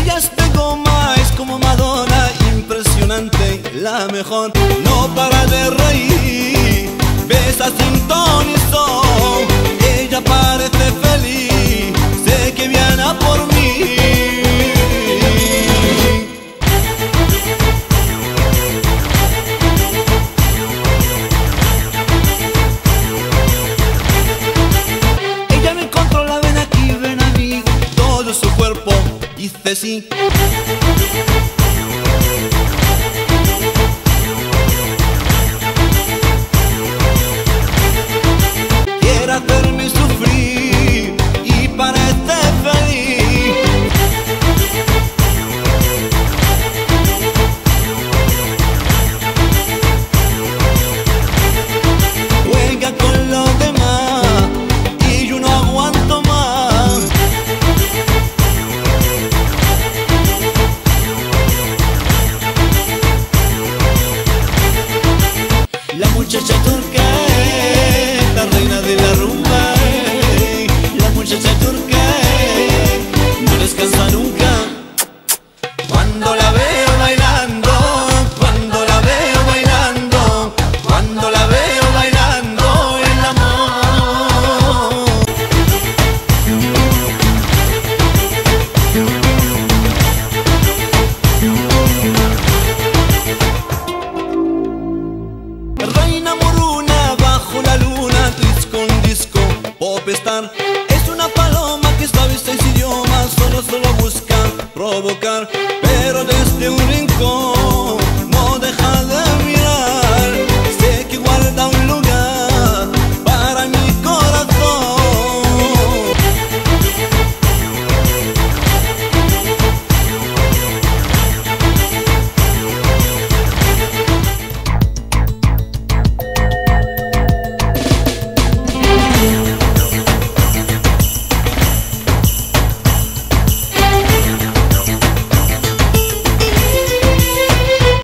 Ella es de goma, es como Madonna, impresionante, la mejor. No para de reír, besa sin ton y son. See. la muchacha turca. Es una paloma que está sabe seis idiomas Solo, solo busca provocar Pero desde un rincón